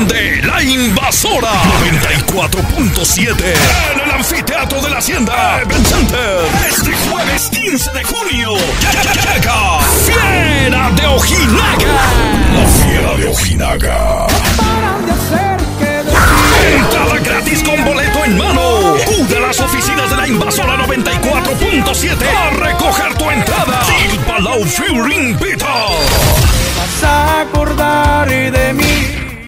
presentación de La Invasora 94.7 en el Anfiteatro de la Hacienda Event Center. Este jueves 15 de junio llega Fiera de Ojinaga. La Fiera de Ojinaga. Entrada gratis con boleto en mano. Acude a las oficinas de la Invasora 94.7 a recoger tu entrada. El Palau Fearing